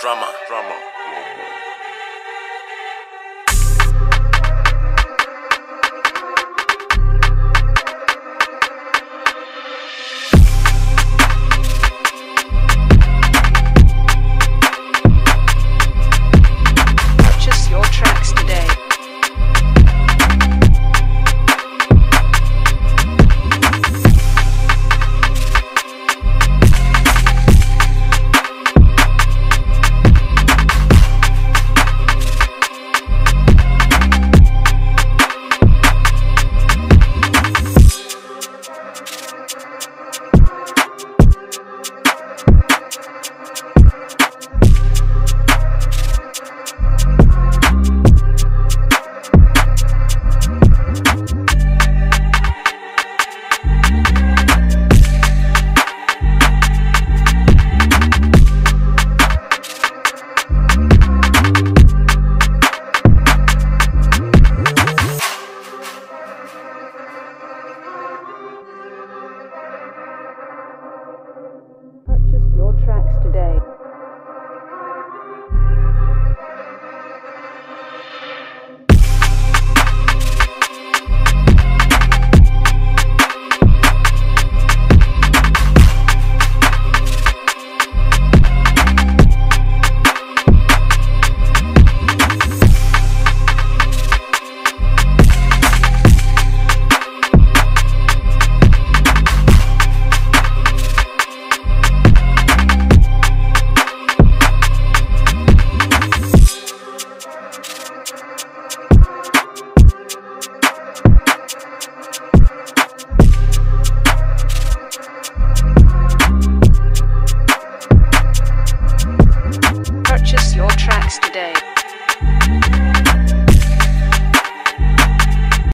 drama, drama. Today.